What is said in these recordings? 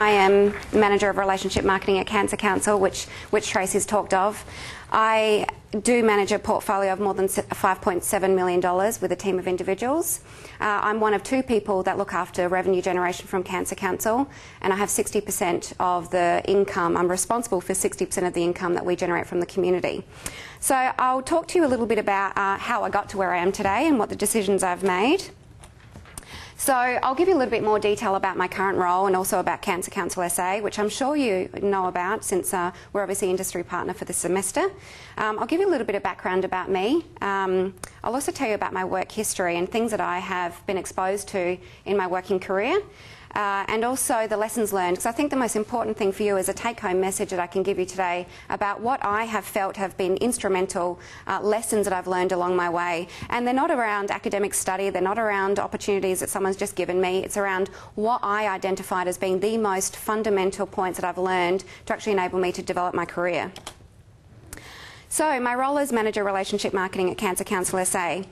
I am Manager of Relationship Marketing at Cancer Council, which, which Tracy's talked of. I do manage a portfolio of more than $5.7 million with a team of individuals. Uh, I'm one of two people that look after revenue generation from Cancer Council, and I have 60% of the income. I'm responsible for 60% of the income that we generate from the community. So I'll talk to you a little bit about uh, how I got to where I am today and what the decisions I've made. So I'll give you a little bit more detail about my current role and also about Cancer Council SA, which I'm sure you know about since uh, we're obviously industry partner for the semester. Um, I'll give you a little bit of background about me. Um, I'll also tell you about my work history and things that I have been exposed to in my working career uh, and also the lessons learned. Because I think the most important thing for you is a take home message that I can give you today about what I have felt have been instrumental uh, lessons that I've learned along my way. And they're not around academic study, they're not around opportunities that someone's just given me, it's around what I identified as being the most fundamental points that I've learned to actually enable me to develop my career. So, my role as Manager Relationship Marketing at Cancer Council SA.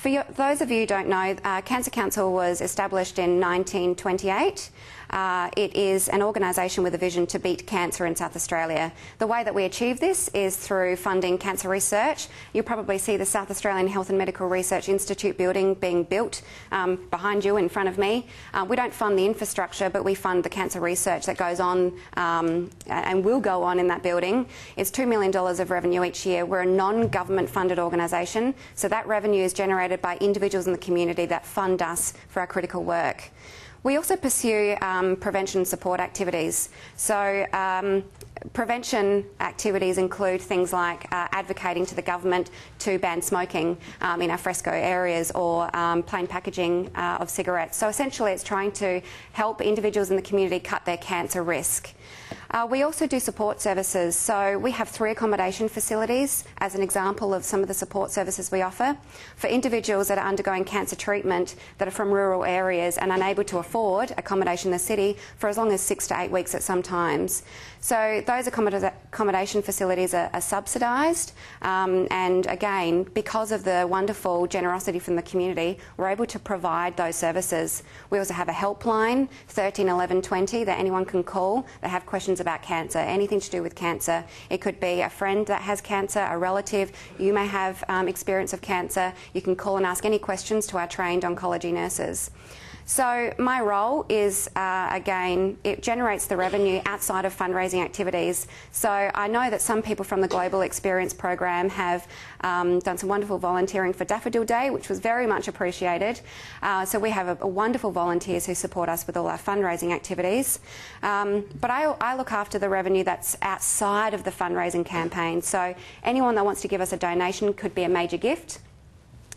For your, those of you who don't know, uh, Cancer Council was established in 1928. Uh, it is an organisation with a vision to beat cancer in South Australia. The way that we achieve this is through funding cancer research. You'll probably see the South Australian Health and Medical Research Institute building being built um, behind you in front of me. Uh, we don't fund the infrastructure, but we fund the cancer research that goes on um, and will go on in that building. It's $2 million of revenue each year. We're a non government funded organisation, so that revenue is generated by individuals in the community that fund us for our critical work. We also pursue um, prevention support activities. So, um, prevention activities include things like uh, advocating to the government to ban smoking um, in alfresco areas or um, plain packaging uh, of cigarettes. So, essentially, it's trying to help individuals in the community cut their cancer risk. Uh, we also do support services. So we have three accommodation facilities as an example of some of the support services we offer for individuals that are undergoing cancer treatment that are from rural areas and unable to afford accommodation in the city for as long as six to eight weeks at some times. So those accommodation facilities are, are subsidised, um, and again, because of the wonderful generosity from the community, we're able to provide those services. We also have a helpline, 13 11 20, that anyone can call. They have questions about cancer, anything to do with cancer. It could be a friend that has cancer, a relative. You may have um, experience of cancer. You can call and ask any questions to our trained oncology nurses. So my role is, uh, again, it generates the revenue outside of fundraising activities. So I know that some people from the Global Experience Program have um, done some wonderful volunteering for Daffodil Day, which was very much appreciated. Uh, so we have a, a, wonderful volunteers who support us with all our fundraising activities. Um, but I, I look after the revenue that's outside of the fundraising campaign. So anyone that wants to give us a donation could be a major gift.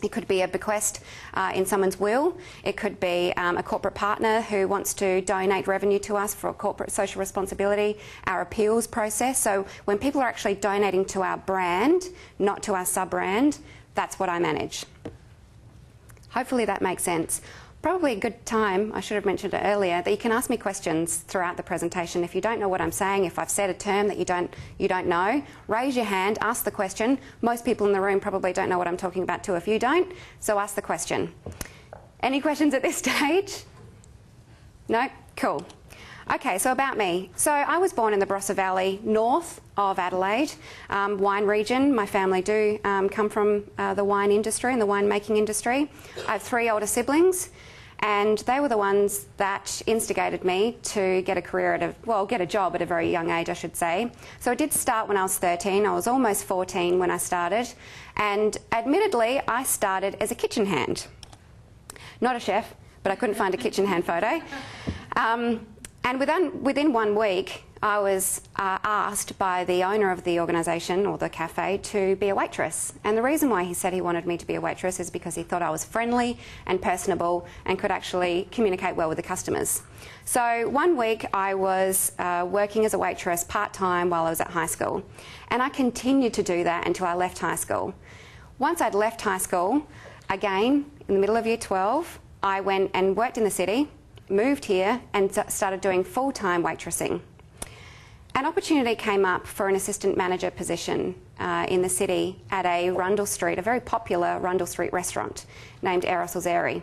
It could be a bequest uh, in someone's will. It could be um, a corporate partner who wants to donate revenue to us for corporate social responsibility, our appeals process. So when people are actually donating to our brand, not to our sub brand, that's what I manage. Hopefully that makes sense probably a good time, I should have mentioned it earlier, that you can ask me questions throughout the presentation. If you don't know what I'm saying, if I've said a term that you don't, you don't know, raise your hand, ask the question. Most people in the room probably don't know what I'm talking about too if you don't, so ask the question. Any questions at this stage? No? Cool. Okay, so about me. So I was born in the Barossa Valley, north of Adelaide, um, wine region. My family do um, come from uh, the wine industry and the winemaking industry. I have three older siblings and they were the ones that instigated me to get a career at a well get a job at a very young age I should say. So I did start when I was 13 I was almost 14 when I started. And admittedly I started as a kitchen hand. Not a chef but I couldn't find a kitchen hand photo. Um, and within, within one week I was uh, asked by the owner of the organisation or the cafe to be a waitress. And the reason why he said he wanted me to be a waitress is because he thought I was friendly and personable and could actually communicate well with the customers. So one week I was uh, working as a waitress part time while I was at high school. And I continued to do that until I left high school. Once I'd left high school, again, in the middle of year 12, I went and worked in the city, moved here, and started doing full time waitressing. An opportunity came up for an assistant manager position uh, in the city at a Rundle Street, a very popular Rundle Street restaurant named Eros Ouzeri.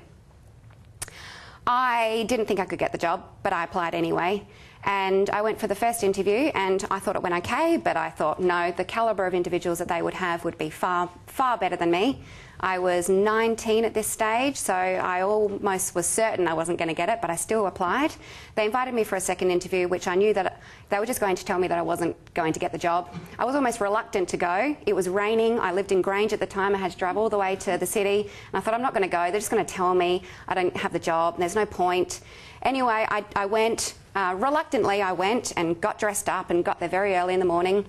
I didn't think I could get the job, but I applied anyway. And I went for the first interview and I thought it went okay, but I thought no, the calibre of individuals that they would have would be far, far better than me. I was 19 at this stage, so I almost was certain I wasn't going to get it, but I still applied. They invited me for a second interview, which I knew that they were just going to tell me that I wasn't going to get the job. I was almost reluctant to go. It was raining. I lived in Grange at the time. I had to drive all the way to the city, and I thought, I'm not going to go. They're just going to tell me I don't have the job, there's no point. Anyway, I, I went. Uh, reluctantly, I went and got dressed up and got there very early in the morning.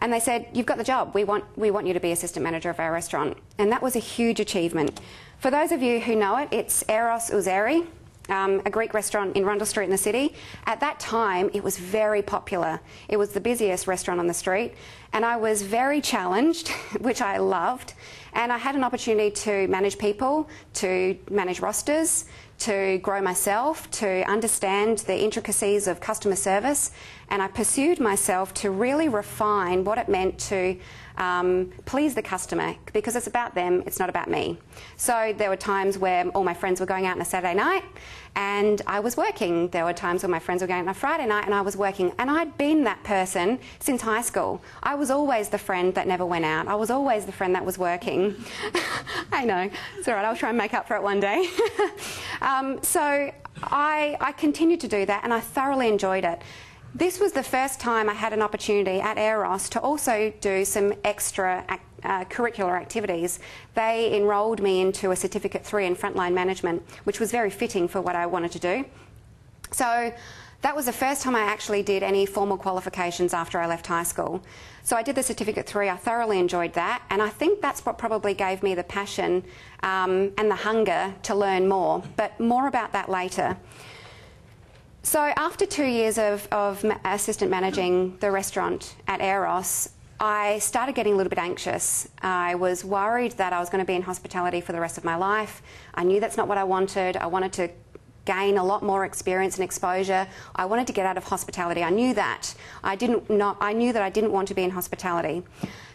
And they said, You've got the job. We want, we want you to be assistant manager of our restaurant. And that was a huge achievement. For those of you who know it, it's Eros Ouzeri. Um, a Greek restaurant in Rundle Street in the city. At that time, it was very popular. It was the busiest restaurant on the street, and I was very challenged, which I loved. And I had an opportunity to manage people, to manage rosters, to grow myself, to understand the intricacies of customer service, and I pursued myself to really refine what it meant to um, please the customer because it's about them, it's not about me. So there were times where all my friends were going out on a Saturday night and I was working. There were times when my friends were going out on a Friday night and I was working. And I'd been that person since high school. I was always the friend that never went out. I was always the friend that was working. I know, it's all right, I'll try and make up for it one day. um, so I, I continued to do that and I thoroughly enjoyed it. This was the first time I had an opportunity at Eros to also do some extra uh, curricular activities. They enrolled me into a Certificate 3 in Frontline Management, which was very fitting for what I wanted to do. So that was the first time I actually did any formal qualifications after I left high school. So I did the Certificate 3, I thoroughly enjoyed that, and I think that's what probably gave me the passion um, and the hunger to learn more, but more about that later. So after two years of, of assistant managing the restaurant at Eros, I started getting a little bit anxious. I was worried that I was going to be in hospitality for the rest of my life. I knew that's not what I wanted. I wanted to gain a lot more experience and exposure. I wanted to get out of hospitality. I knew that. I didn't not, I knew that I didn't want to be in hospitality.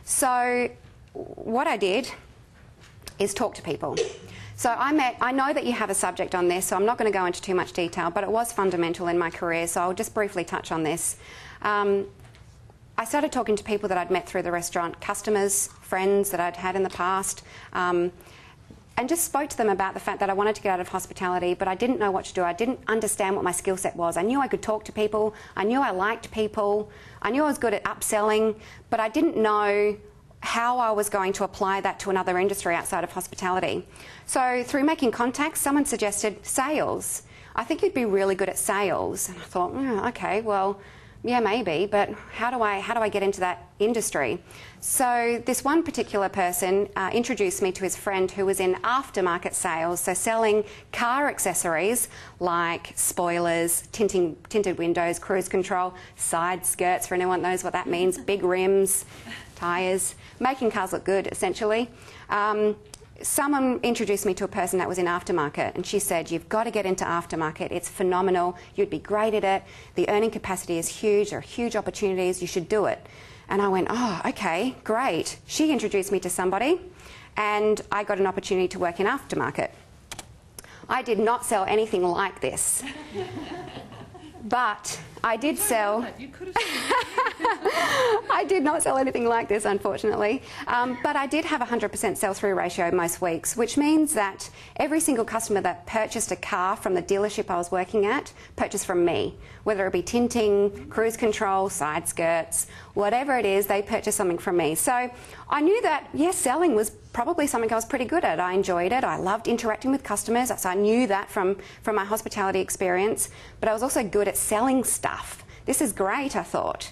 So what I did is talk to people. So I met, I know that you have a subject on this, so I'm not going to go into too much detail, but it was fundamental in my career, so I'll just briefly touch on this. Um, I started talking to people that I'd met through the restaurant, customers, friends that I'd had in the past, um, and just spoke to them about the fact that I wanted to get out of hospitality, but I didn't know what to do. I didn't understand what my skill set was. I knew I could talk to people, I knew I liked people, I knew I was good at upselling, but I didn't know how I was going to apply that to another industry outside of hospitality. So, through making contacts, someone suggested sales. I think you'd be really good at sales. And I thought, mm, okay, well, yeah, maybe, but how do I how do I get into that industry? So this one particular person uh, introduced me to his friend who was in aftermarket sales, so selling car accessories like spoilers, tinting, tinted windows, cruise control, side skirts for anyone knows what that means, big rims, tyres, making cars look good essentially. Um, someone introduced me to a person that was in aftermarket and she said you've got to get into aftermarket. It's phenomenal. You'd be great at it. The earning capacity is huge. There are huge opportunities. You should do it. And i went oh okay great. She introduced me to somebody and i got an opportunity to work in aftermarket. I did not sell anything like this. But I did sell. I did not sell anything like this, unfortunately. Um, but I did have a 100% sell through ratio most weeks, which means that every single customer that purchased a car from the dealership I was working at purchased from me, whether it be tinting, cruise control, side skirts, whatever it is, they purchased something from me. So I knew that, yes, selling was probably something I was pretty good at. I enjoyed it. I loved interacting with customers. So I knew that from, from my hospitality experience. But I was also good at selling stuff. This is great, I thought.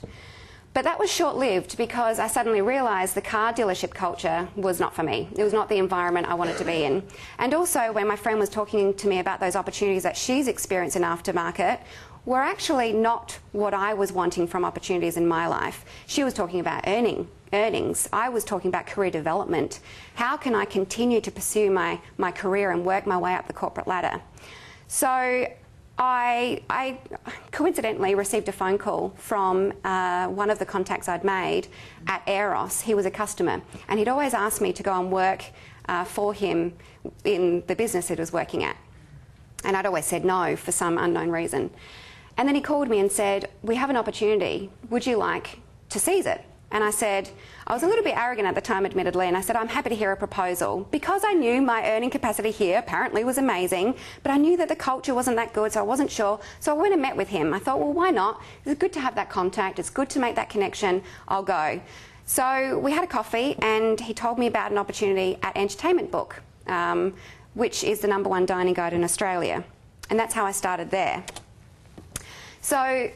But that was short lived because I suddenly realised the car dealership culture was not for me. It was not the environment I wanted to be in. And also, when my friend was talking to me about those opportunities that she's experienced in aftermarket, were actually not what I was wanting from opportunities in my life. She was talking about earning earnings. I was talking about career development. How can I continue to pursue my, my career and work my way up the corporate ladder? So I, I coincidentally received a phone call from uh, one of the contacts I'd made at Eros. He was a customer, and he'd always asked me to go and work uh, for him in the business he was working at. And I'd always said no for some unknown reason. And then he called me and said, We have an opportunity. Would you like to seize it? And I said, I was a little bit arrogant at the time, admittedly, and I said, I'm happy to hear a proposal. Because I knew my earning capacity here apparently was amazing, but I knew that the culture wasn't that good, so I wasn't sure. So I went and met with him. I thought, well, why not? It's good to have that contact, it's good to make that connection. I'll go. So we had a coffee, and he told me about an opportunity at Entertainment Book, um, which is the number one dining guide in Australia. And that's how I started there. So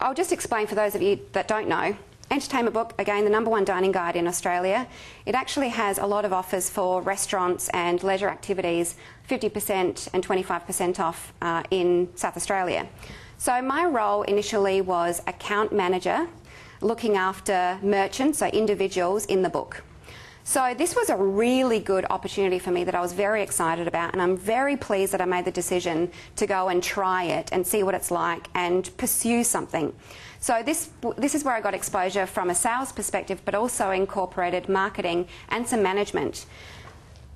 I'll just explain for those of you that don't know. Entertainment Book, again, the number one dining guide in Australia. It actually has a lot of offers for restaurants and leisure activities, 50% and 25% off uh, in South Australia. So my role initially was account manager, looking after merchants, so individuals in the book. So this was a really good opportunity for me that I was very excited about, and I'm very pleased that I made the decision to go and try it and see what it's like and pursue something. So this, this is where I got exposure from a sales perspective, but also incorporated marketing and some management.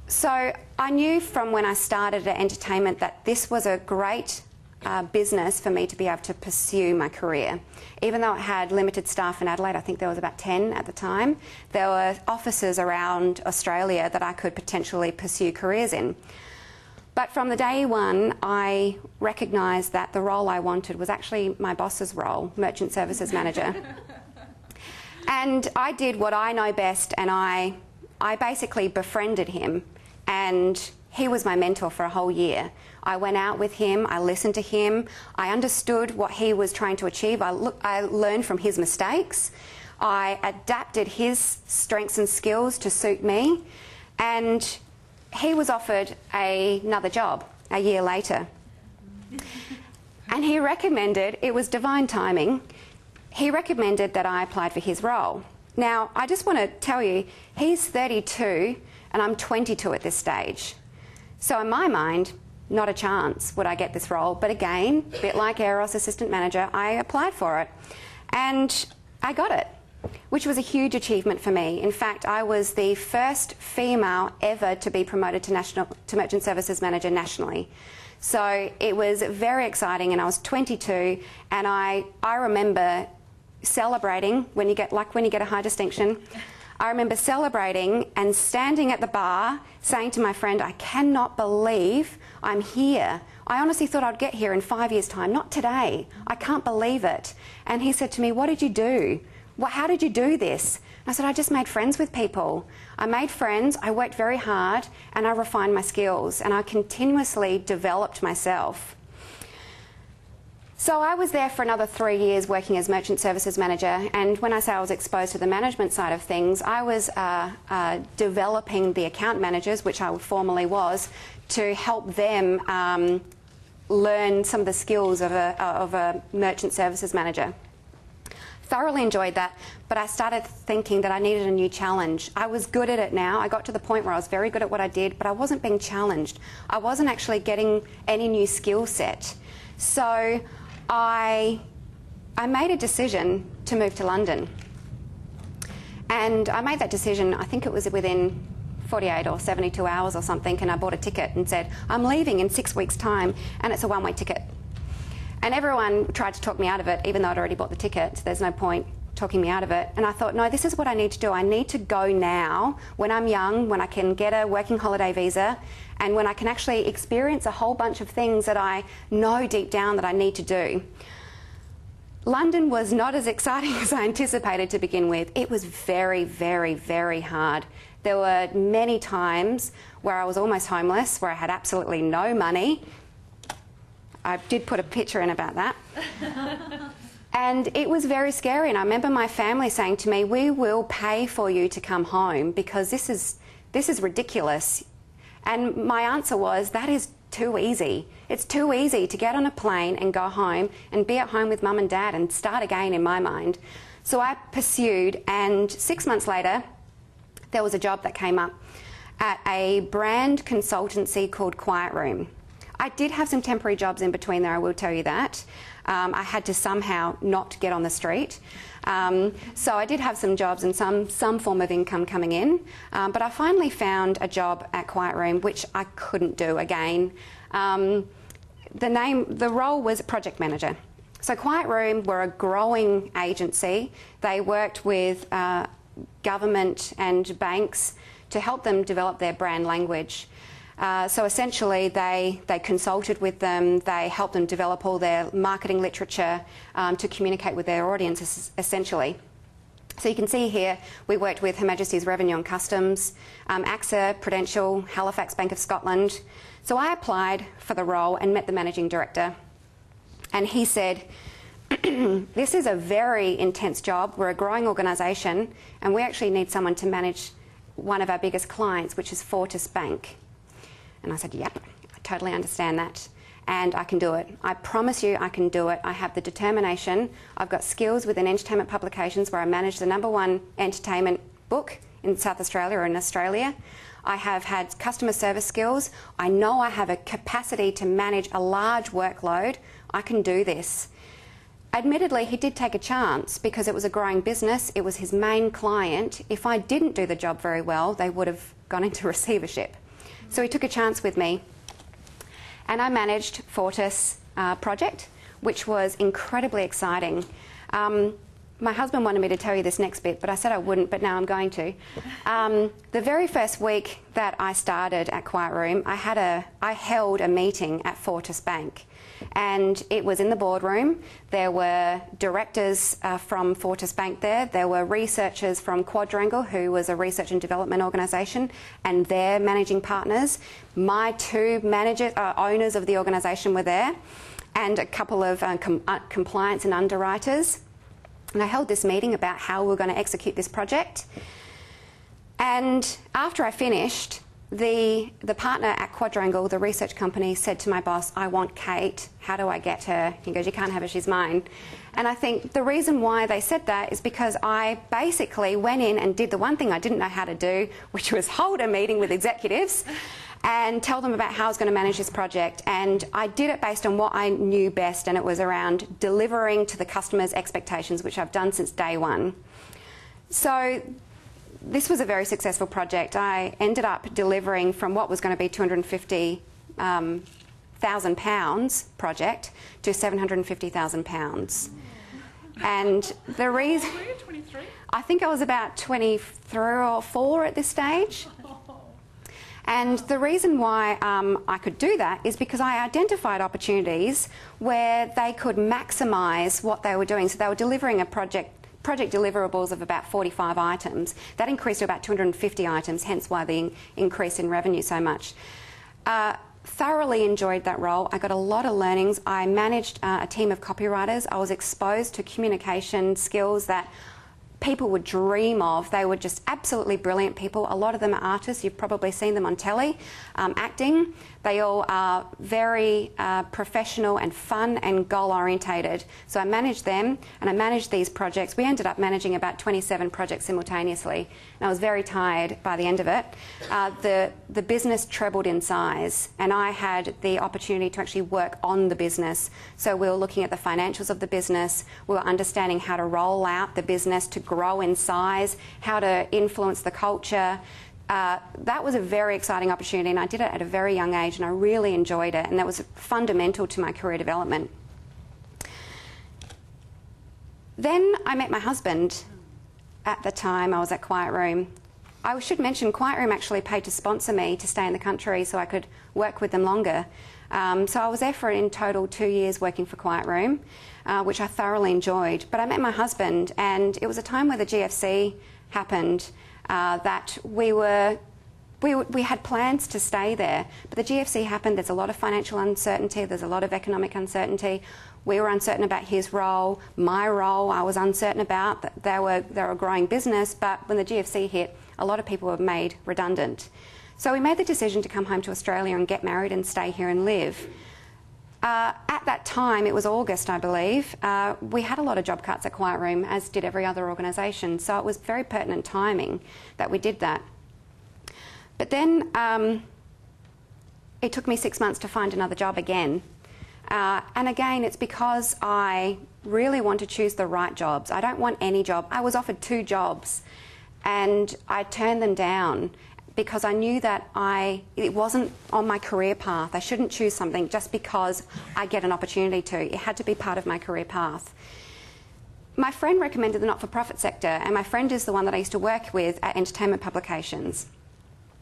So I knew from when I started at entertainment that this was a great uh, business for me to be able to pursue my career. Even though it had limited staff in Adelaide, I think there was about 10 at the time, there were offices around Australia that I could potentially pursue careers in. But from the day one, I recognised that the role I wanted was actually my boss's role, Merchant Services Manager. and I did what I know best, and I, I basically befriended him, and he was my mentor for a whole year. I went out with him, I listened to him, I understood what he was trying to achieve, I, look, I learned from his mistakes, I adapted his strengths and skills to suit me, and he was offered a, another job a year later. and he recommended, it was divine timing, he recommended that I applied for his role. Now, I just want to tell you, he's 32 and I'm 22 at this stage. So, in my mind, not a chance would I get this role. But again, a bit like Eros assistant manager, I applied for it and I got it which was a huge achievement for me. In fact, I was the first female ever to be promoted to, national, to Merchant Services Manager nationally. So it was very exciting, and I was 22, and I, I remember celebrating when you get, like when you get a high distinction. I remember celebrating and standing at the bar saying to my friend, I cannot believe I'm here. I honestly thought I'd get here in five years' time, not today. I can't believe it. And he said to me, What did you do? Well, how did you do this? I said, I just made friends with people. I made friends, I worked very hard, and I refined my skills, and I continuously developed myself. So I was there for another three years working as merchant services manager, and when I say I was exposed to the management side of things, I was uh, uh, developing the account managers, which I formerly was, to help them um, learn some of the skills of a, of a merchant services manager thoroughly enjoyed that, but I started thinking that I needed a new challenge. I was good at it now. I got to the point where I was very good at what I did, but I wasn't being challenged. I wasn't actually getting any new skill set. So I, I made a decision to move to London. And I made that decision, I think it was within 48 or 72 hours or something, and I bought a ticket and said, I'm leaving in six weeks' time, and it's a one way ticket. And everyone tried to talk me out of it, even though I'd already bought the ticket. So there's no point talking me out of it. And I thought, no, this is what I need to do. I need to go now when I'm young, when I can get a working holiday visa, and when I can actually experience a whole bunch of things that I know deep down that I need to do. London was not as exciting as I anticipated to begin with. It was very, very, very hard. There were many times where I was almost homeless, where I had absolutely no money, I did put a picture in about that. and it was very scary. And I remember my family saying to me, We will pay for you to come home because this is, this is ridiculous. And my answer was, That is too easy. It's too easy to get on a plane and go home and be at home with mum and dad and start again in my mind. So I pursued, and six months later, there was a job that came up at a brand consultancy called Quiet Room. I did have some temporary jobs in between there, I will tell you that. Um, I had to somehow not get on the street. Um, so I did have some jobs and some, some form of income coming in. Um, but I finally found a job at Quiet Room, which I couldn't do again. Um, the name, the role was project manager. So Quiet Room were a growing agency. They worked with uh, government and banks to help them develop their brand language. Uh, so essentially, they, they consulted with them, they helped them develop all their marketing literature um, to communicate with their audiences, essentially. So you can see here, we worked with Her Majesty's Revenue and Customs, um, AXA, Prudential, Halifax Bank of Scotland. So I applied for the role and met the managing director. And he said, This is a very intense job. We're a growing organisation, and we actually need someone to manage one of our biggest clients, which is Fortis Bank. And I said, Yep, I totally understand that. And I can do it. I promise you, I can do it. I have the determination. I've got skills within entertainment publications where I manage the number one entertainment book in South Australia or in Australia. I have had customer service skills. I know I have a capacity to manage a large workload. I can do this. Admittedly, he did take a chance because it was a growing business, it was his main client. If I didn't do the job very well, they would have gone into receivership. So he took a chance with me. And I managed Fortis uh, project, which was incredibly exciting. Um, my husband wanted me to tell you this next bit, but I said I wouldn't, but now I'm going to. Um, the very first week that I started at Quiet Room, I had a, I held a meeting at Fortis Bank, and it was in the boardroom. There were directors uh, from Fortis Bank there. There were researchers from Quadrangle, who was a research and development organisation, and their managing partners. My two managers, uh, owners of the organisation were there, and a couple of uh, com- uh, compliance and underwriters. And I held this meeting about how we're going to execute this project. And after I finished, the, the partner at Quadrangle, the research company, said to my boss, I want Kate. How do I get her? He goes, You can't have her, she's mine. And I think the reason why they said that is because I basically went in and did the one thing I didn't know how to do, which was hold a meeting with executives and tell them about how I was going to manage this project. And I did it based on what I knew best, and it was around delivering to the customer's expectations, which I've done since day one. So this was a very successful project. I ended up delivering from what was going to be 250 um, thousand pounds project to 750,000 pounds. And the reason I think I was about 23 or 4 at this stage. And the reason why um, I could do that is because I identified opportunities where they could maximise what they were doing. So they were delivering a project project deliverables of about 45 items. That increased to about 250 items, hence why the in- increase in revenue so much. Uh, thoroughly enjoyed that role. I got a lot of learnings. I managed uh, a team of copywriters. I was exposed to communication skills that people would dream of. They were just absolutely brilliant people. A lot of them are artists. You've probably seen them on telly um, acting. They all are very uh, professional and fun and goal orientated. So I managed them and I managed these projects. We ended up managing about 27 projects simultaneously. And I was very tired by the end of it. Uh, the, the business trebled in size and I had the opportunity to actually work on the business. So we were looking at the financials of the business. We were understanding how to roll out the business to grow in size, how to influence the culture, uh, that was a very exciting opportunity, and I did it at a very young age, and I really enjoyed it, and that was fundamental to my career development. Then I met my husband. At the time, I was at Quiet Room. I should mention, Quiet Room actually paid to sponsor me to stay in the country so I could work with them longer. Um, so I was there for in total two years working for Quiet Room, uh, which I thoroughly enjoyed. But I met my husband, and it was a time where the GFC happened uh, that we were we, we, had plans to stay there, but the GFC happened. There's a lot of financial uncertainty, there's a lot of economic uncertainty. We were uncertain about his role, my role, I was uncertain about. That They were, they were a growing business, but when the GFC hit, a lot of people were made redundant. So we made the decision to come home to Australia and get married and stay here and live. Uh, at that time, it was August, I believe, uh, we had a lot of job cuts at Quiet Room, as did every other organisation. So it was very pertinent timing that we did that. But then um, it took me six months to find another job again. Uh, and again, it's because I really want to choose the right jobs. I don't want any job. I was offered two jobs and I turned them down because I knew that I it wasn't on my career path. I shouldn't choose something just because I get an opportunity to. It had to be part of my career path. My friend recommended the not-for-profit sector, and my friend is the one that I used to work with at Entertainment Publications.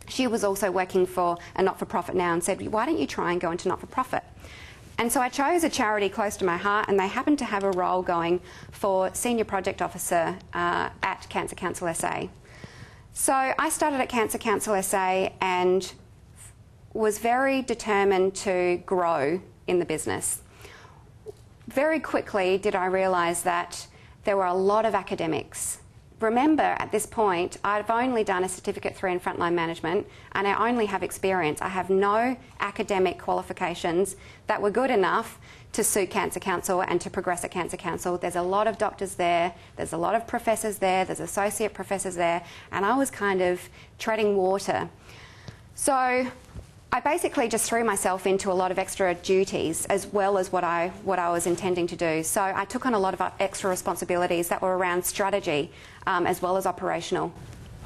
She was also working for a not-for-profit now and said, "Why don't you try and go into not-for-profit?" And so I chose a charity close to my heart, and they happened to have a role going for Senior Project Officer uh, at Cancer Council SA. So I started at Cancer Council SA and was very determined to grow in the business. Very quickly did I realise that there were a lot of academics. Remember, at this point, I've only done a Certificate 3 in Frontline Management and I only have experience. I have no academic qualifications that were good enough to suit Cancer Council and to progress at Cancer Council. There's a lot of doctors there, there's a lot of professors there, there's associate professors there, and I was kind of treading water. So I basically just threw myself into a lot of extra duties as well as what I, what I was intending to do. So I took on a lot of extra responsibilities that were around strategy um, as well as operational.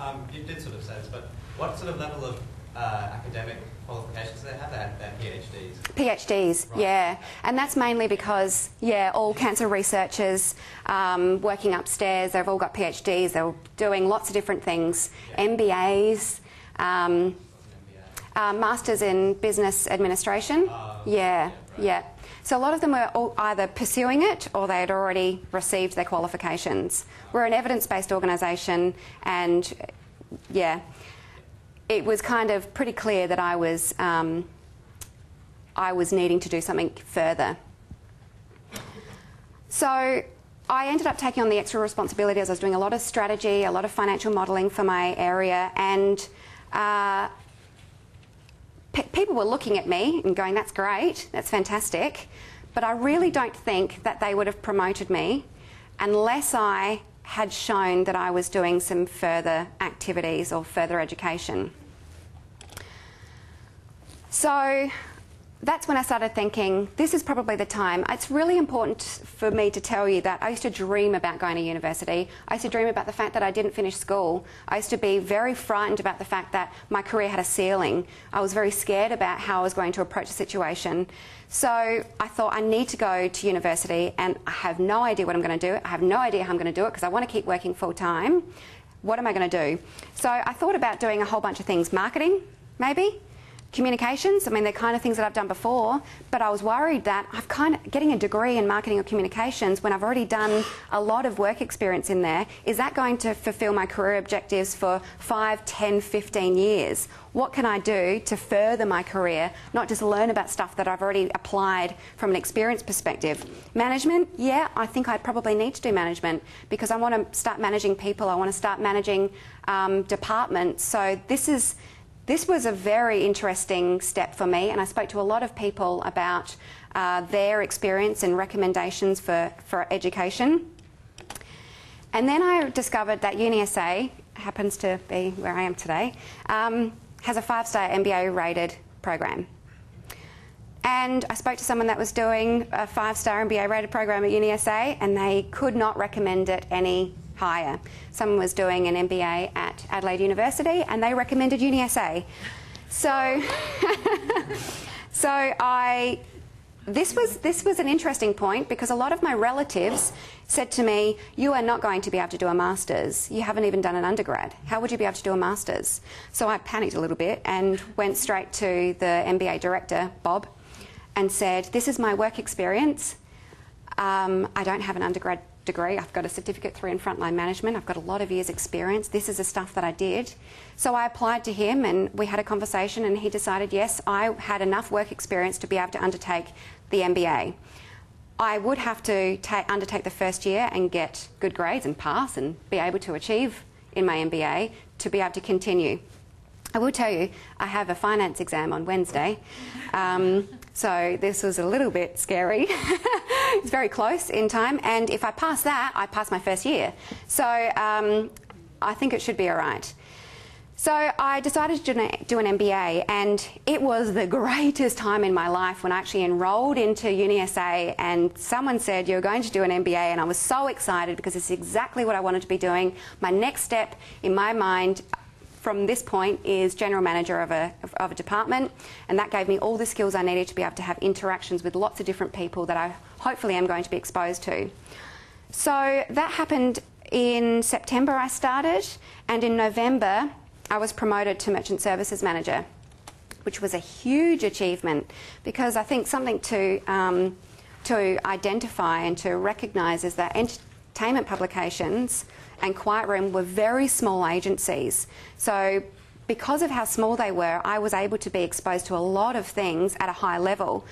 Um, you did sort of say this, but what sort of level of uh, academic qualifications do they have? They have, PhDs? PhDs, right. yeah. And that's mainly because, yeah, all cancer researchers um, working upstairs, they've all got PhDs, they're doing lots of different things, yeah. MBAs. Uh, masters in business administration. Uh, yeah, yeah, right. yeah. So a lot of them were either pursuing it or they had already received their qualifications. We're an evidence-based organisation, and yeah, it was kind of pretty clear that I was um, I was needing to do something further. So I ended up taking on the extra responsibility as I was doing a lot of strategy, a lot of financial modelling for my area, and uh, people were looking at me and going, that's great, that's fantastic. But I really don't think that they would have promoted me unless I had shown that I was doing some further activities or further education. So that's when I started thinking, this is probably the time. It's really important for me to tell you that I used to dream about going to university. I used to dream about the fact that I didn't finish school. I used to be very frightened about the fact that my career had a ceiling. I was very scared about how I was going to approach the situation. So I thought I need to go to university and I have no idea what I'm going to do. I have no idea how I'm going to do it because I want to keep working full time. What am I going to do? So I thought about doing a whole bunch of things. Marketing, maybe communications. I mean, they're kind of things that I've done before, but I was worried that I've kind of getting a degree in marketing or communications when I've already done a lot of work experience in there. Is that going to fulfill my career objectives for 5, 10, 15 years? What can I do to further my career, not just learn about stuff that I've already applied from an experience perspective? Management, yeah, I think I probably need to do management because I want to start managing people, I want to start managing um, departments. So this is this was a very interesting step for me, and I spoke to a lot of people about uh, their experience and recommendations for, for education. And then I discovered that UniSA happens to be where I am today, um, has a five star MBA rated program. And I spoke to someone that was doing a five star MBA rated program at UniSA, and they could not recommend it any higher. Someone was doing an MBA at Adelaide University and they recommended UniSA. So, so I, this was, this was an interesting point because a lot of my relatives said to me, You are not going to be able to do a master's. You haven't even done an undergrad. How would you be able to do a master's? So I panicked a little bit and went straight to the MBA director, Bob, and said, This is my work experience. Um, I don't have an undergrad degree. I've got a certificate three in frontline management. I've got a lot of years' experience. This is the stuff that I did. So I applied to him and we had a conversation, and he decided, yes, I had enough work experience to be able to undertake the MBA. I would have to undertake the first year and get good grades and pass and be able to achieve in my MBA to be able to continue. I will tell you, I have a finance exam on Wednesday. Um, so this was a little bit scary. it's very close in time, and if I pass that, I pass my first year. So um, I think it should be all right. So I decided to do an- MBA, and it was the greatest time in my life when I actually enrolled into UniSA, and someone said you're going to do an MBA, and I was so excited because it's exactly what I wanted to be doing. My next step in my mind from this point is general manager of a, of, a department, and that gave me all the skills I needed to be able to have interactions with lots of different people that I hopefully am going to be exposed to. So that happened in September, I started, and in November, I was promoted to Merchant Services Manager, which was a huge achievement because I think something to, um, to identify and to recognise is that entertainment publications and Quiet Room were very small agencies. So because of how small they were, I was able to be exposed to a lot of things at a high level.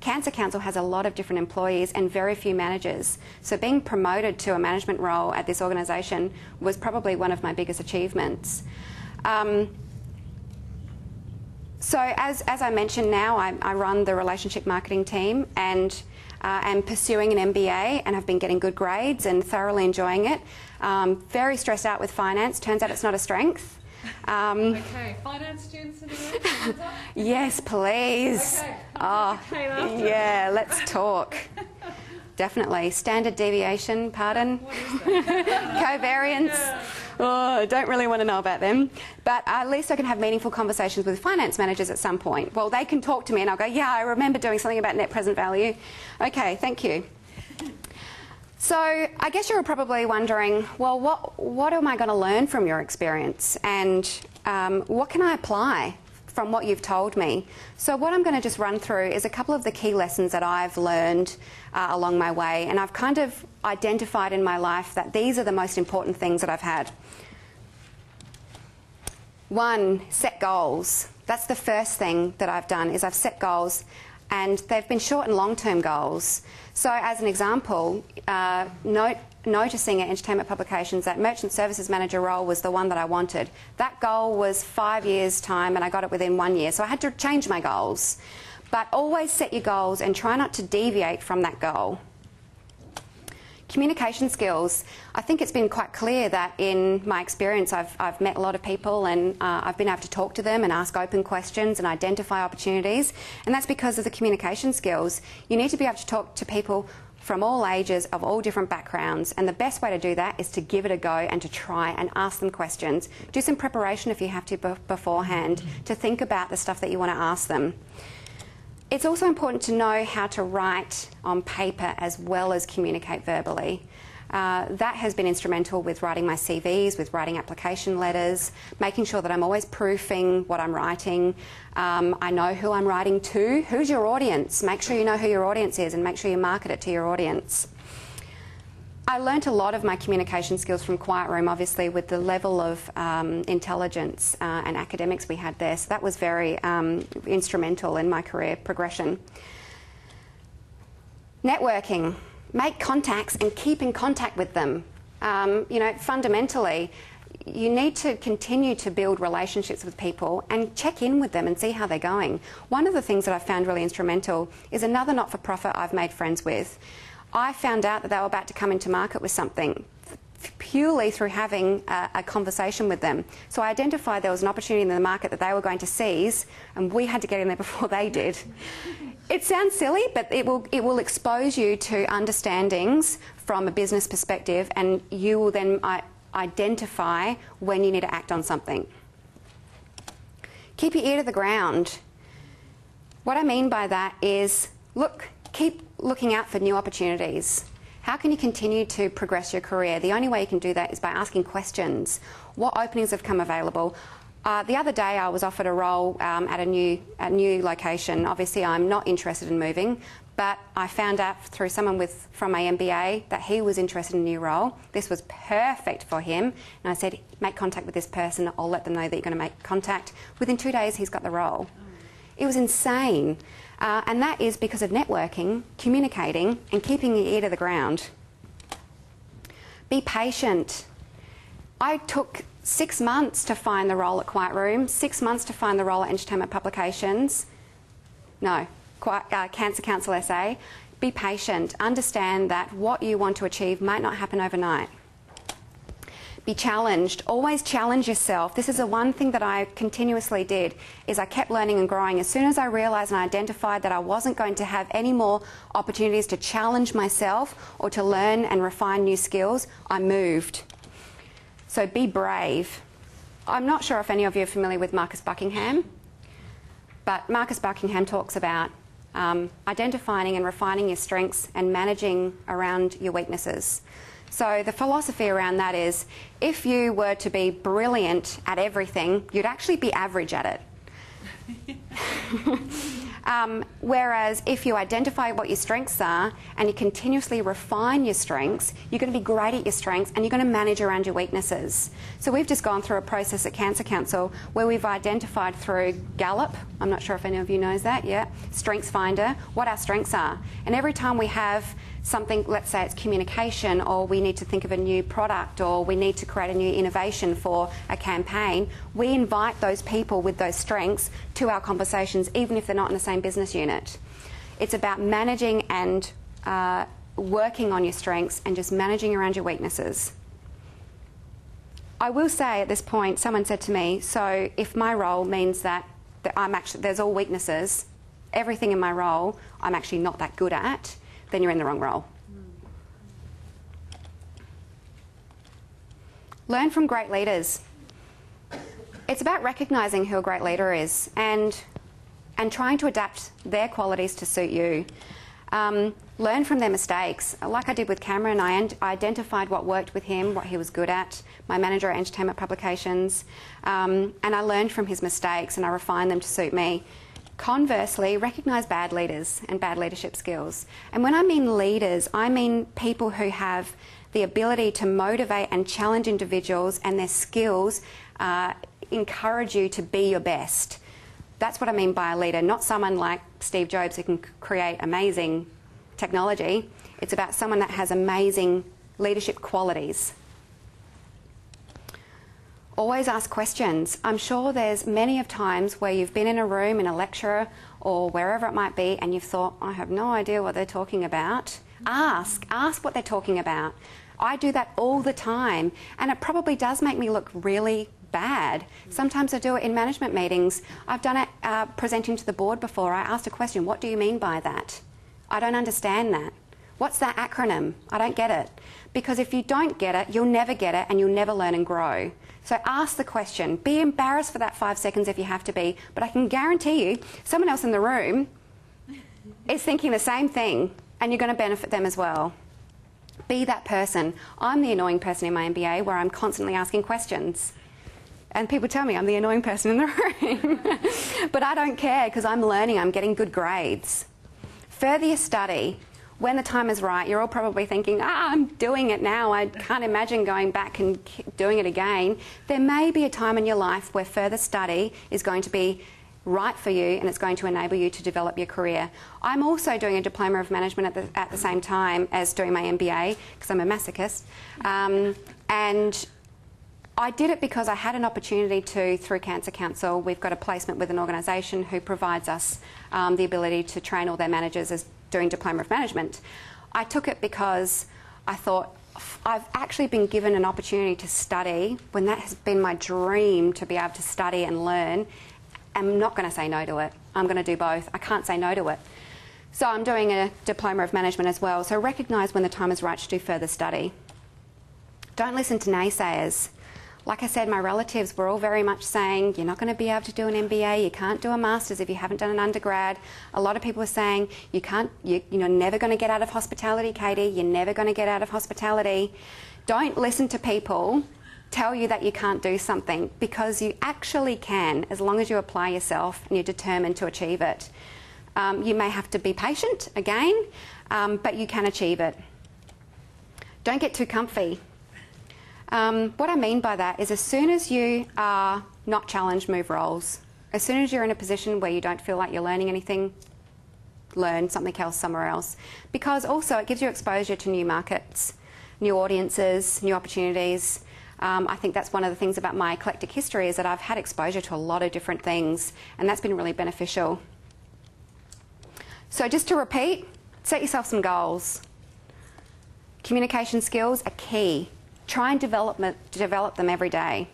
Cancer Council has a lot of different employees and very few managers. So being promoted to a management role at this organisation was probably one of my biggest achievements. Um, so as, as I mentioned now, I, I run the relationship marketing team and uh, am pursuing an MBA and have been getting good grades and thoroughly enjoying it. Um, very stressed out with finance. Turns out it's not a strength. Um, okay, finance students in the room? yes, please. Okay. Oh, yeah, let's talk. Definitely. Standard deviation, pardon? Covariance. Yeah. Oh, I don't really want to know about them. But at least I can have meaningful conversations with finance managers at some point. Well, they can talk to me and I'll go, yeah, I remember doing something about net present value. Okay, thank you. So I guess you're probably wondering, well, what, what am I going to learn from your experience? And um, what can I apply from what you've told me. So, what I'm going to just run through is a couple of the key lessons that I've learned uh, along my way, and I've kind of identified in my life that these are the most important things that I've had. One, set goals. That's the first thing that I've done is I've set goals and they've been short and long-term goals. So as an example, uh, note noticing at Entertainment Publications that Merchant Services Manager role was the one that I wanted. That goal was five years' time and I got it within one year. So I had to change my goals. But always set your goals and try not to deviate from that goal. Communication skills. I think it's been quite clear that in my experience, I've, I've met a lot of people and uh, I've been able to talk to them and ask open questions and identify opportunities. And that's because of the communication skills. You need to be able to talk to people from all ages, of all different backgrounds. And the best way to do that is to give it a go and to try and ask them questions. Do some preparation if you have to beforehand to think about the stuff that you want to ask them. It's also important to know how to write on paper as well as communicate verbally. Uh, that has been instrumental with writing my CVs, with writing application letters, making sure that I'm always proofing what I'm writing. Um, I know who I'm writing to. Who's your audience? Make sure you know who your audience is and make sure you market it to your audience. I learnt a lot of my communication skills from Quiet Room, obviously, with the level of um, intelligence uh, and academics we had there. So that was very um, instrumental in my career progression. Networking make contacts and keep in contact with them. Um, you know, fundamentally, you need to continue to build relationships with people and check in with them and see how they're going. One of the things that I found really instrumental is another not for profit I've made friends with. I found out that they were about to come into market with something purely through having a, a, conversation with them. So I identified there was an opportunity in the market that they were going to seize, and we had to get in there before they did. It sounds silly, but it will, it will expose you to understandings from a business perspective, and you will then identify when you need to act on something. Keep your ear to the ground. What I mean by that is look, keep looking out for new opportunities. How can you continue to progress your career? The only way you can do that is by asking questions. What openings have come available? Uh, the other day, I was offered a role um, at a new, a new location. Obviously, I'm not interested in moving, but I found out through someone with from my MBA that he was interested in a new role. This was perfect for him, and I said, "Make contact with this person. I'll let them know that you're going to make contact." Within two days, he's got the role. It was insane, uh, and that is because of networking, communicating, and keeping your ear to the ground. Be patient. I took six months to find the role at Quiet Room, six months to find the role at Entertainment Publications. No, Quiet, uh, Cancer Council SA. Be patient. Understand that what you want to achieve might not happen overnight. Be challenged. Always challenge yourself. This is the one thing that i continuously did is i kept learning and growing. As soon as i realized and identified that i wasn't going to have any more opportunities to challenge myself or to learn and refine new skills i moved. So be brave. I'm not sure if any of you are familiar with marcus buckingham but marcus buckingham talks about um, identifying and refining your strengths and managing around your weaknesses so the philosophy around that is if you were to be brilliant at everything, you'd actually be average at it. um, whereas if you identify what your strengths are and you continuously refine your strengths, you're going to be great at your strengths and you're going to manage around your weaknesses. So we've just gone through a process at Cancer Council where we've identified through Gallup, I'm not sure if any of you knows that yet, Strengths Finder, what our strengths are. And every time we have something, let's say it's communication, or we need to think of a new product, or we need to create a new innovation for a campaign, we invite those people with those strengths to our conversations, even if they're not in the same business unit. It's about managing and uh, working on your strengths and just managing around your weaknesses. I will say at this point, someone said to me, so if my role means that, I'm actually, there's all weaknesses, everything in my role I'm actually not that good at, then you're in the wrong role. Learn from great leaders. It's about recognizing who a great leader is and, and trying to adapt their qualities to suit you. Um, learn from their mistakes. Like I did with Cameron, I identified what worked with him, what he was good at, my manager at Entertainment Publications, um, and I learned from his mistakes and I refined them to suit me. Conversely, recognise bad leaders and bad leadership skills. And when I mean leaders, I mean people who have the ability to motivate and challenge individuals and their skills uh, encourage you to be your best. That's what I mean by a leader, not someone like Steve Jobs who can create amazing technology. It's about someone that has amazing leadership qualities always ask questions. I'm sure there's many of times where you've been in a room in a lecture or wherever it might be and you've thought, I have no idea what they're talking about. Ask, ask what they're talking about. I do that all the time and it probably does make me look really bad. Sometimes I do it in management meetings. I've done it uh, presenting to the board before. I asked a question, what do you mean by that? I don't understand that. What's that acronym? I don't get it. Because if you don't get it, you'll never get it and you'll never learn and grow. So ask the question. Be embarrassed for that five seconds if you have to be, but I can guarantee you someone else in the room is thinking the same thing and you're going to benefit them as well. Be that person. I'm the annoying person in my MBA where I'm constantly asking questions. And people tell me I'm the annoying person in the room. but I don't care because I'm learning, I'm getting good grades. Further your study, when the time is right, you're all probably thinking, ah, I'm doing it now. I can't imagine going back and doing it again. There may be a time in your life where further study is going to be right for you and it's going to enable you to develop your career. I'm also doing a diploma of management at the, at the same time as doing my MBA because I'm a masochist. Um, and I did it because I had an opportunity to, through Cancer Council, we've got a placement with an organisation who provides us um, the ability to train all their managers as doing Diploma of Management. I took it because I thought, I've actually been given an opportunity to study when that has been my dream to be able to study and learn. I'm not going to say no to it. I'm going to do both. I can't say no to it. So I'm doing a Diploma of Management as well. So recognise when the time is right to do further study. Don't listen to naysayers like I said, my relatives were all very much saying, you're not going to be able to do an MBA, you can't do a master's if you haven't done an undergrad. A lot of people were saying, you can't, you, you're never going to get out of hospitality, Katie, you're never going to get out of hospitality. Don't listen to people tell you that you can't do something because you actually can as long as you apply yourself and you're determined to achieve it. Um, you may have to be patient again, um, but you can achieve it. Don't get too comfy. Um, what I mean by that is as soon as you are not challenged, move roles. As soon as you're in a position where you don't feel like you're learning anything, learn something else somewhere else. Because also it gives you exposure to new markets, new audiences, new opportunities. Um, I think that's one of the things about my eclectic history is that I've had exposure to a lot of different things, and that's been really beneficial. So just to repeat, set yourself some goals. Communication skills are key Try and develop, develop them every day.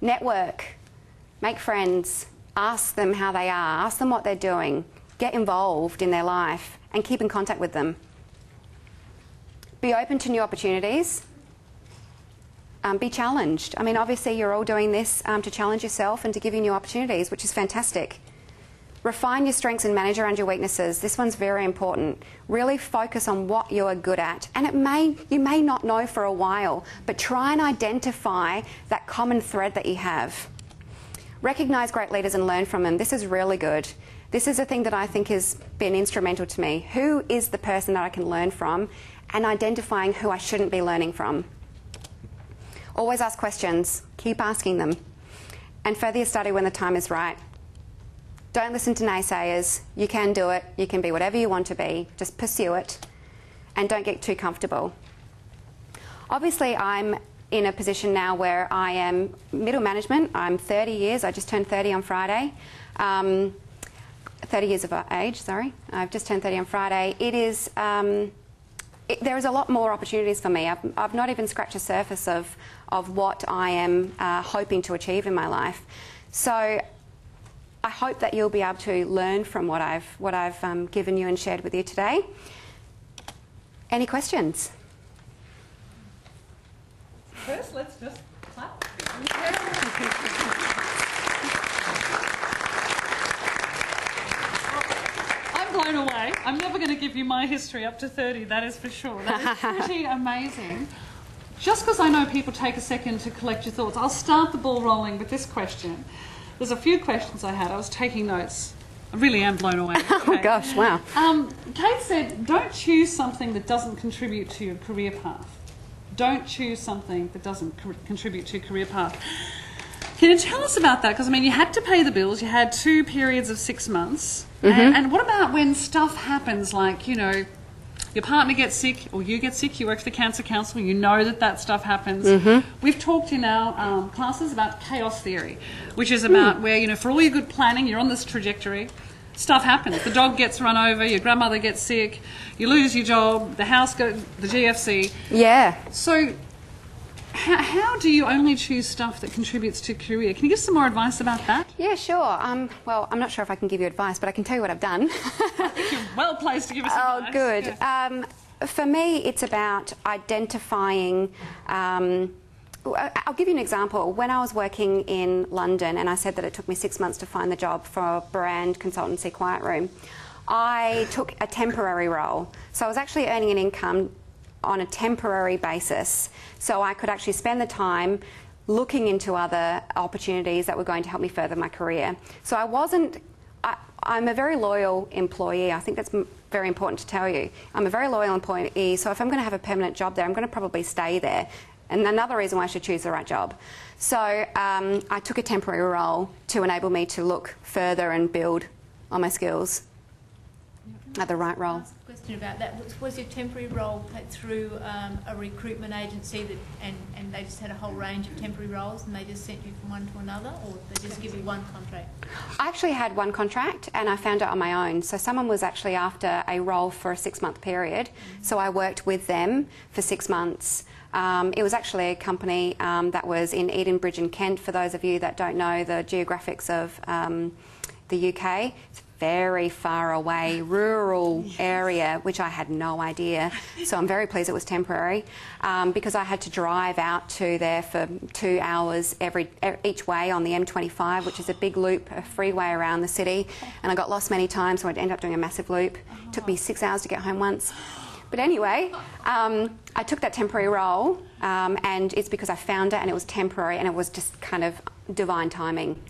Network, make friends, ask them how they are, ask them what they're doing, get involved in their life, and keep in contact with them. Be open to new opportunities. Um, be challenged. I mean, obviously, you're all doing this um, to challenge yourself and to give you new opportunities, which is fantastic. Refine your strengths and manage around your weaknesses. This one's very important. Really focus on what you are good at. And it may you may not know for a while, but try and identify that common thread that you have. Recognize great leaders and learn from them. This is really good. This is a thing that I think has been instrumental to me. Who is the person that I can learn from and identifying who I shouldn't be learning from. Always ask questions. Keep asking them. And further your study when the time is right. Don't listen to naysayers. You can do it. You can be whatever you want to be. Just pursue it. And don't get too comfortable. Obviously, I'm in a position now where I am middle management. I'm 30 years. I just turned 30 on Friday. Um, 30 years of age, sorry. I've just turned 30 on Friday. It is. Um, it, there is a lot more opportunities for me. I've, I've, not even scratched the surface of, of what I am uh, hoping to achieve in my life. So I hope that you'll be able to learn from what I've, what I've um, given you and shared with you today. Any questions? First, let's just clap. I'm blown away. I'm never going to give you my history up to 30, that is for sure. That is pretty amazing. Just because I know people take a second to collect your thoughts, I'll start the ball rolling with this question. There's a few questions I had. I was taking notes. I really am blown away. Oh gosh, wow. Um, Kate said, don't choose something that doesn't contribute to your career path. Don't choose something that doesn't co- contribute to your career path. Can you tell us about that? Because, I mean, you had to pay the bills, you had two periods of six months. Mm-hmm. And, and what about when stuff happens, like, you know, your partner gets sick or you get sick, you work for the Cancer Council, you know that that stuff happens. Mm-hmm. We've talked in our um, classes about chaos theory, which is about mm. where, you know, for all your good planning, you're on this trajectory, stuff happens. The dog gets run over, your grandmother gets sick, you lose your job, the house goes, the GFC. Yeah. So how, how, do you only choose stuff that contributes to career? Can you give some more advice about that? Yeah, sure. Um, well, I'm not sure if I can give you advice, but I can tell you what I've done. I think you're well placed to give us oh, advice. Oh, good. Yeah. Um, for me, it's about identifying. Um, I'll give you an example. When I was working in London, and I said that it took me six months to find the job for a brand consultancy Quiet Room, I took a temporary role. So I was actually earning an income on a temporary basis. So I could actually spend the time looking into other opportunities that were going to help me further my career. So I wasn't, I, am a very loyal employee. I think that's very important to tell you. I'm a very loyal employee, so if I'm going to have a permanent job there, I'm going to probably stay there. And another reason why I should choose the right job. So um, I took a temporary role to enable me to look further and build on my skills at the right role question about that. Was, was your temporary role through um, a recruitment agency that, and, and they just had a whole range of temporary roles and they just sent you from one to another or they just give you one contract? I actually had one contract and I found it on my own. So someone was actually after a role for a six month period. Mm-hmm. So I worked with them for six months. Um, it was actually a company um, that was in Edenbridge in Kent. For those of you that don't know the geographics of um, the UK, very far away, rural yes. area, which I had no idea. So I'm very pleased it was temporary um, because I had to drive out to there for two hours every each way on the M25, which is a big loop, a freeway around the city. And I got lost many times, so I'd end up doing a massive loop. It took me six hours to get home once. But anyway, um, I took that temporary role, um, and it's because I found it and it was temporary and it was just kind of divine timing.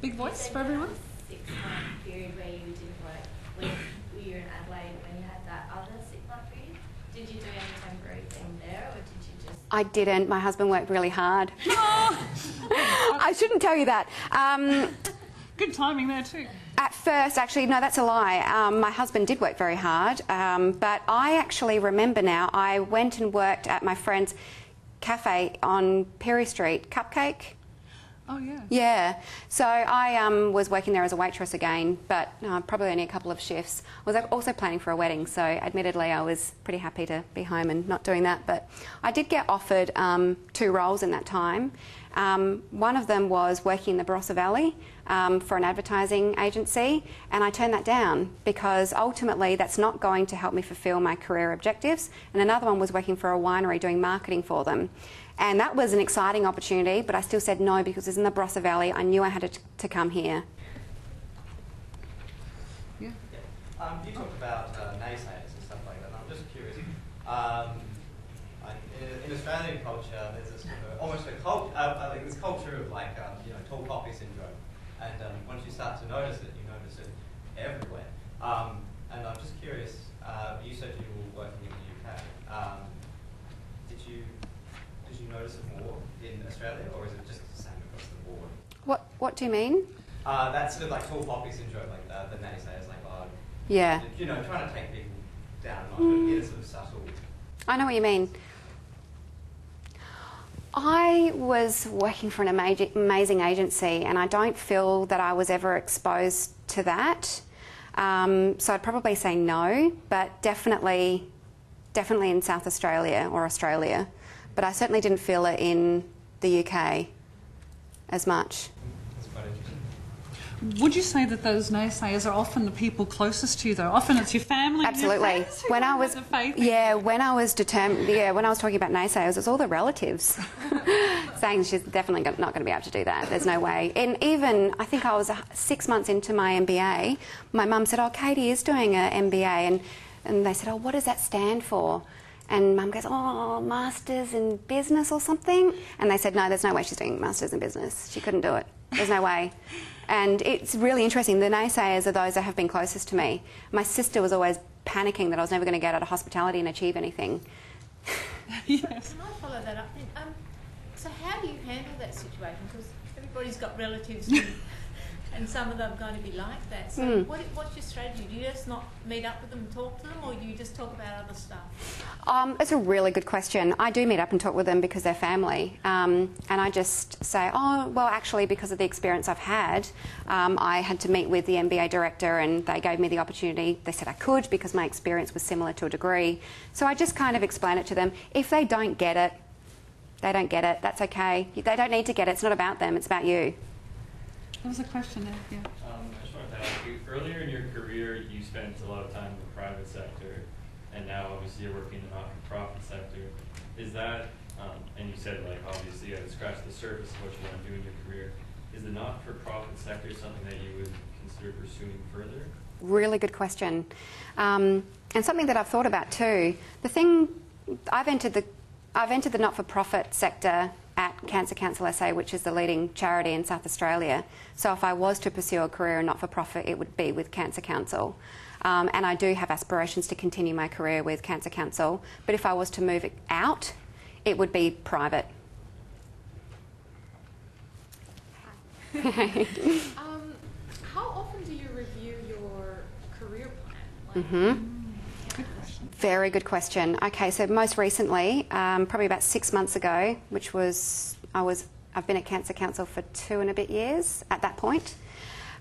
Big voice for everyone. Six month period where you didn't work when you were in Adelaide when you had that other six month period. Did you do any temporary thing there or did you just? I didn't. My husband worked really hard. I shouldn't tell you that. Um, Good timing there too. At first, actually, no, that's a lie. Um, my husband did work very hard, um, but I actually remember now. I went and worked at my friend's cafe on Pirie Street, Cupcake. Oh, yeah. Yeah. So I um, was working there as a waitress again, but uh, probably only a couple of shifts. I was also planning for a wedding, so admittedly I was pretty happy to be home and not doing that. But I did get offered um, two roles in that time. Um, one of them was working in the Barossa Valley um, for an advertising agency, and I turned that down because ultimately that's not going to help me fulfil my career objectives. And another one was working for a winery doing marketing for them. And that was an exciting opportunity, but I still said no because it was in the Barossa Valley. I knew I had to, to come here. Yeah. Yeah. Um, you talked about uh, naysayers and stuff like that. And I'm just curious. Um, in, in Australian culture, there's this sort of almost a cult, uh, like this culture of like um, you know tall poppy syndrome, and um, once you start to notice it, you notice it everywhere. Um, and I'm just curious. Uh, you said you were working in the UK. Um, did you did you notice it more in Australia, or is it just the same across the board? What What do you mean? Uh, that's sort of like tall poppy syndrome, like uh, the naysayers, like, oh, Yeah, you know, trying to take people down a notch, but it is sort of subtle. I know what you mean. I was working for an ama- amazing agency, and I don't feel that I was ever exposed to that. Um, so I'd probably say no, but definitely, definitely in South Australia or Australia. But I certainly didn't feel it in the UK as much. That's quite interesting. Would you say that those naysayers are often the people closest to you, though? Often it's your family. and your Absolutely. When I was, faith yeah, when I was determined, yeah, when I was talking about naysayers, it's all the relatives saying she's definitely not going to be able to do that. There's no way. And even I think I was uh, six months into my MBA, my mum said, "Oh, Katie is doing an MBA," and and they said, "Oh, what does that stand for?" And mum goes, "Oh, masters in business or something." And they said, "No, there's no way she's doing masters in business. She couldn't do it. There's no way." And it's really interesting. The naysayers are those that have been closest to me. My sister was always panicking that I was never going to get out of hospitality and achieve anything. yes. Can I follow that up then? Um, so how do you handle that situation? Because everybody's got relatives and, some of them are going to be like that. So Mm. what, what's your strategy? Do you just not meet up with them and talk to them or do you just talk about other stuff? Um, it's a really good question. I do meet up and talk with them because they're family. Um, and I just say, oh, well, actually, because of the experience I've had, um, I had to meet with the MBA director and they gave me the opportunity. They said I could because my experience was similar to a degree. So I just kind of explain it to them. If they don't get it, they don't get it. That's okay. They don't need to get it. It's not about them, it's about you. There was a question there. Yeah. Um, I just wanted to ask you, earlier in your career, you spent a lot of time in the private sector, and now obviously you're working in the not-for-profit sector. Is that, um, and you said like obviously you had to scratch the surface of what you want to do in your career. Is the not-for-profit sector something that you would consider pursuing further? Really good question. Um, and something that I've thought about too. The thing I've entered the I've entered the not-for-profit sector at Cancer Council SA, which is the leading charity in South Australia. So if I was to pursue a career in not-for-profit, it would be with Cancer Council. Um, and I do have aspirations to continue my career with Cancer Council. But if I was to move it out, it would be private. Um, how often do you review your career plan? Like, Very good question. Okay, so most recently, um, probably about six months ago, which was I was I've been at Cancer Council for two and a bit years at that point.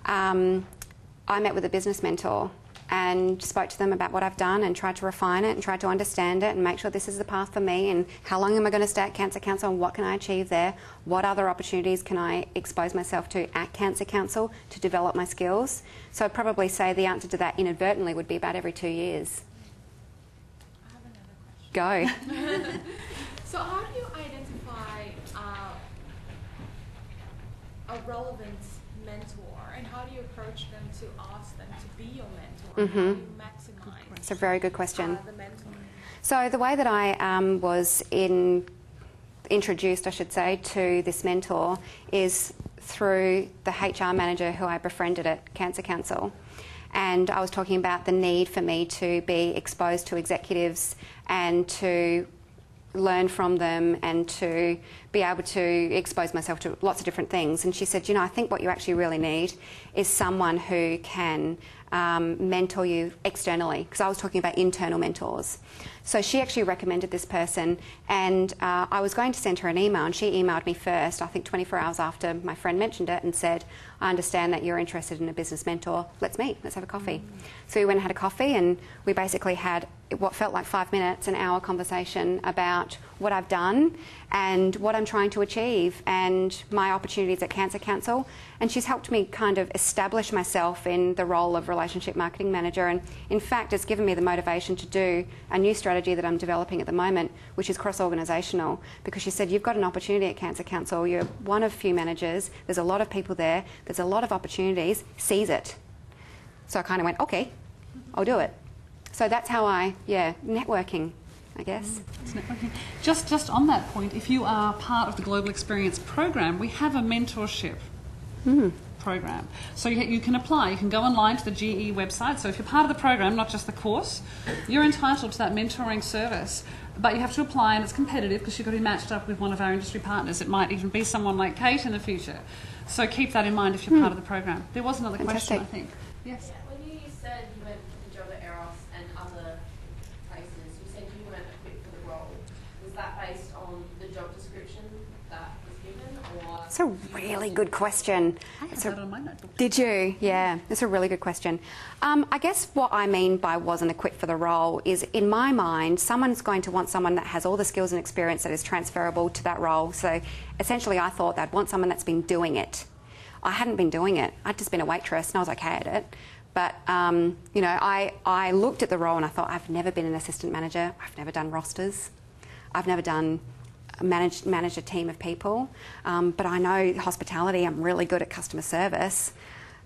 Um, I met with a business mentor and spoke to them about what I've done and tried to refine it and tried to understand it and make sure this is the path for me and how long am I going to stay at Cancer Council and what can I achieve there? What other opportunities can I expose myself to at Cancer Council to develop my skills? So I'd probably say the answer to that inadvertently would be about every two years. I have another question. Go. So, how do you identify uh, a relevant mentor, and how do you approach them to ask them to be your mentor? and How do you maximize It's a very good question. uh, the? So the way that I um, was in introduced, I should say, to this mentor is through the HR manager who I befriended at Cancer Council. And I was talking about the need for me to be exposed to executives and to learn from them and to be able to expose myself to lots of different things. And she said, You know, I think what you actually really need is someone who can um, mentor you externally because I was talking about internal mentors. So she actually recommended this person, and uh, I was going to send her an email, and she emailed me first, I think 24 hours after my friend mentioned it, and said, I understand that you're interested in a business mentor. Let's meet, let's have a coffee. So we went and had a coffee, and we basically had what felt like five minutes, an hour conversation about what I've done and what I'm trying to achieve and my opportunities at Cancer Council. And she's helped me kind of establish myself in the role of relationship marketing manager. And in fact, it's given me the motivation to do a new strategy that I'm developing at the moment, which is cross organisational. Because she said, You've got an opportunity at Cancer Council, you're one of few managers, there's a lot of people there, there's a lot of opportunities, seize it. So I kind of went, Okay, I'll do it. So that's how I, yeah, networking, I guess. Mm, it's networking. Just, just on that point, if you are part of the Global Experience program, we have a mentorship mm. program. So you, you can apply. You can go online to the GE website. So if you're part of the program, not just the course, you're entitled to that mentoring service. But you have to apply, and it's competitive because you've got to be matched up with one of our industry partners. It might even be someone like Kate in the future. So keep that in mind if you're part mm. of the program. There was another question, I think. Yes. Yeah, when you said you went for the job at Eros and other places, you said you weren't equipped for the role. Was that based on the job description that was given, or? That's a really good question. I have a- that on my notebook. Did you? Yeah, that's a really good question. Um, I guess what I mean by wasn't equipped for the role is, in my mind, someone's going to want someone that has all the skills and experience that is transferable to that role. So essentially, I thought they'd want someone that's been doing it. I hadn't been doing it. I'd just been a waitress and I was okay at it. But um, you know, I, I looked at the role and I thought I've never been an assistant manager. I've never done rosters. I've never done managed managed a team of people. Um, but I know hospitality. I'm really good at customer service.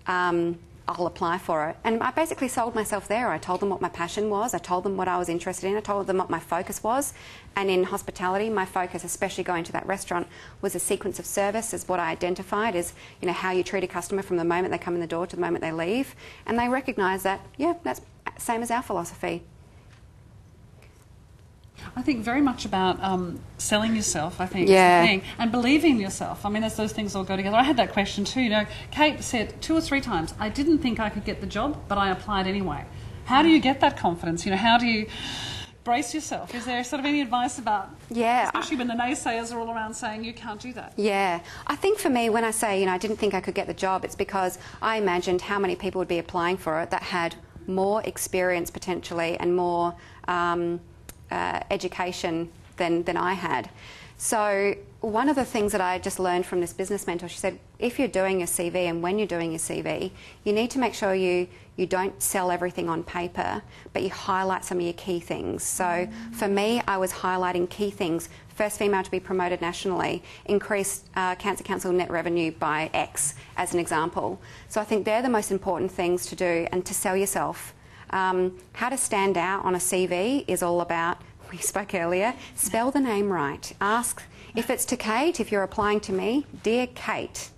Um, I'll apply for it. And I basically sold myself there. I told them what my passion was. I told them what I was interested in. I told them what my focus was. And in hospitality, my focus, especially going to that restaurant, was a sequence of service, is what I identified as, you know, how you treat a customer from the moment they come in the door to the moment they leave. And they recognise that, yeah, that's same as our philosophy. I think very much about um, selling yourself. I think Yeah. thing, and believing in yourself. I mean, as those things all go together. I had that question too. You know, Kate said two or three times, "I didn't think I could get the job, but I applied anyway." How do you get that confidence? You know, how do you brace yourself? Is there sort of any advice about, Yeah, especially when the naysayers are all around saying you can't do that? Yeah, I think for me, when I say, you know, I didn't think I could get the job, it's because I imagined how many people would be applying for it that had more experience potentially and more um, uh, education than, than I had. So, one of the things that I just learned from this business mentor, she said, if you're doing your CV and when you're doing your CV, you need to make sure you, you don't sell everything on paper, but you highlight some of your key things. So, for me, I was highlighting key things. First female to be promoted nationally, increased uh, Cancer Council net revenue by X, as an example. So, I think they're the most important things to do and to sell yourself. Um, how to stand out on a CV is all about, we spoke earlier, spell the name right. Ask if it's to Kate, if you're applying to me, Dear Kate.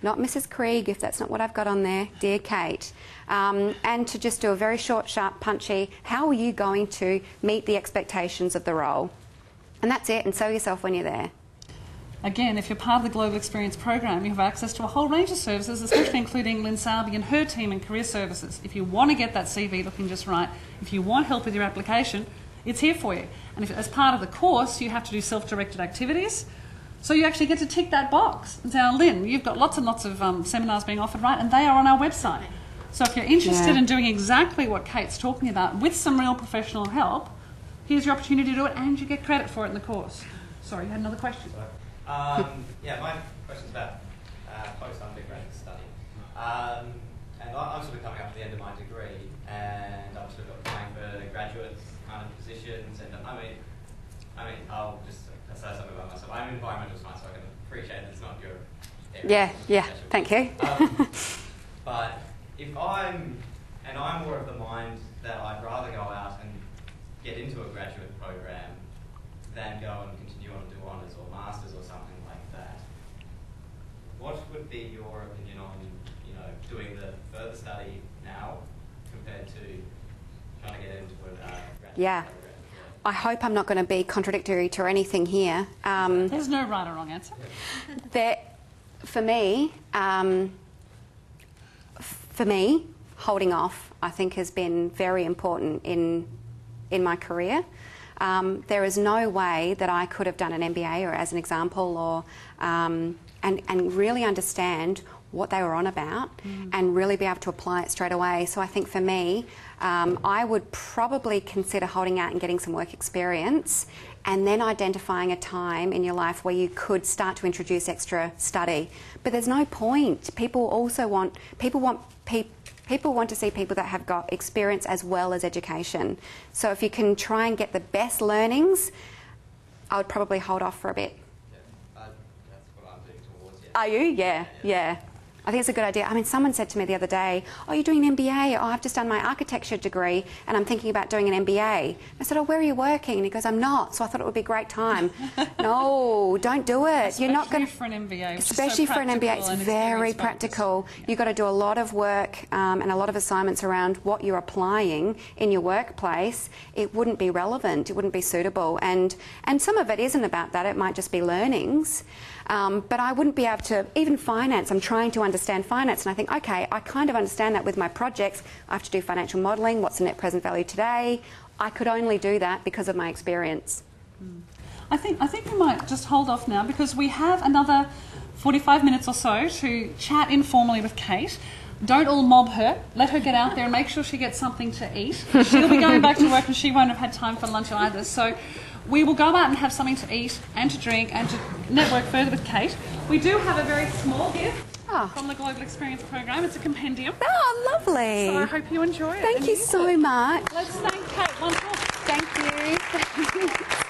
Not Mrs. Krieg, if that's not what I've got on there, Dear Kate. Um, and to just do a very short, sharp, punchy, how are you going to meet the expectations of the role? And that's it, and sell yourself when you're there. Again, if you're part of the Global Experience Program, you have access to a whole range of services, especially including Lynn Salby and her team in career services. If you want to get that CV looking just right, if you want help with your application, it's here for you. And if, as part of the course, you have to do self-directed activities. So you actually get to tick that box and say, oh, Lynn, you've got lots and lots of um, seminars being offered, right? And they are on our website. So if you're interested Yeah. in doing exactly what Kate's talking about with some real professional help, here's your opportunity to do it and you get credit for it in the course. Sorry, you had another question. Um, yeah, my question's about uh, post-undergraduate study. Um, and I- I'm sort of coming up to the end of my degree, and I'm sort of applying for graduate kind of positions. And I mean, I mean, I'll just say something about myself. I'm an environmental science, so I can appreciate that it's not your area. Yeah, yeah, thank you. Um, but if I'm, and I'm more of the mind that I'd rather go out and get into a graduate program than go and continue on and do honours or masters or something like that. What would be your opinion on, you know, doing the further study now compared to trying to get into a uh, graduate Yeah. I hope I'm not going to be contradictory to anything here. Um, There's no right or wrong answer. there, for me, um, for me, holding off, I think, has been very important in in my career. Um, there is no way that I could have done an MBA, or as an example, or um, and and really understand what they were on about and really be able to apply it straight away. So I think for me, um, I would probably consider holding out and getting some work experience and then identifying a time in your life where you could start to introduce extra study. But there's no point. People also want people want people people want to see people that have got experience as well as education. So if you can try and get the best learnings, I would probably hold off for a bit. Yeah, uh, that's what I'm doing towards. Yeah. Are you? Yeah, yeah. I think it's a good idea. I mean, someone said to me the other day, Oh, you're doing an MBA? Oh, I've just done my architecture degree and I'm thinking about doing an MBA. I said, Oh, where are you working? And he goes, I'm not. So I thought it would be a great time. no, don't do it. you're not Especially going for an MBA, is so Especially for an MBA, it's very practical. Yeah. You've got to do a lot of work um, and a lot of assignments around what you're applying in your workplace. It wouldn't be relevant. It wouldn't be suitable. And and some of it isn't about that. It might just be learnings. Um, but I wouldn't be able to even finance. I'm trying to understand finance, and I think, okay, I kind of understand that with my projects. I have to do financial modelling. What's the net present value today? I could only do that because of my experience. I think I think we might just hold off now because we have another 45 minutes or so to chat informally with Kate. Don't all mob her. Let her get out there and make sure she gets something to eat. She'll be going back to work and she won't have had time for lunch either. So we will go out and have something to eat and to drink and to network further with Kate. We do have a very small gift Oh. from the Global Experience Program. It's a compendium. Oh, lovely. So I hope you enjoy it. Thank you so it. much. Let's thank Kate once more. Thank you.